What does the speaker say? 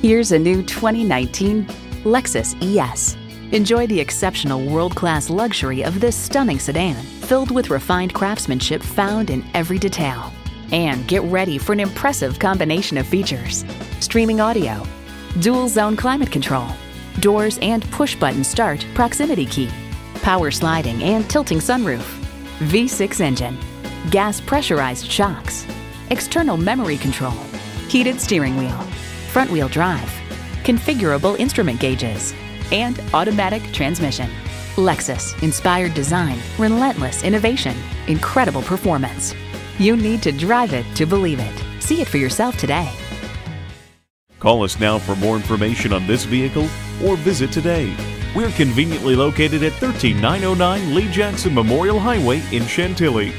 Here's a new 2019 Lexus ES. Enjoy the exceptional world-class luxury of this stunning sedan, filled with refined craftsmanship found in every detail. And get ready for an impressive combination of features. Streaming audio, dual zone climate control, doors and push-button start proximity key, power sliding and tilting sunroof, V6 engine, gas pressurized shocks, external memory control, heated steering wheel, front wheel drive, configurable instrument gauges, and automatic transmission. Lexus inspired design, relentless innovation, incredible performance. You need to drive it to believe it. See it for yourself today. Call us now for more information on this vehicle or visit today. We're conveniently located at 13909 Lee Jackson Memorial Highway in Chantilly.